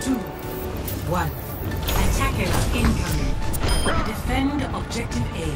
two, one. Attackers incoming. Defend objective A.